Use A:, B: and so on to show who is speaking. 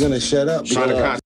A: gonna shut up.
B: Trying to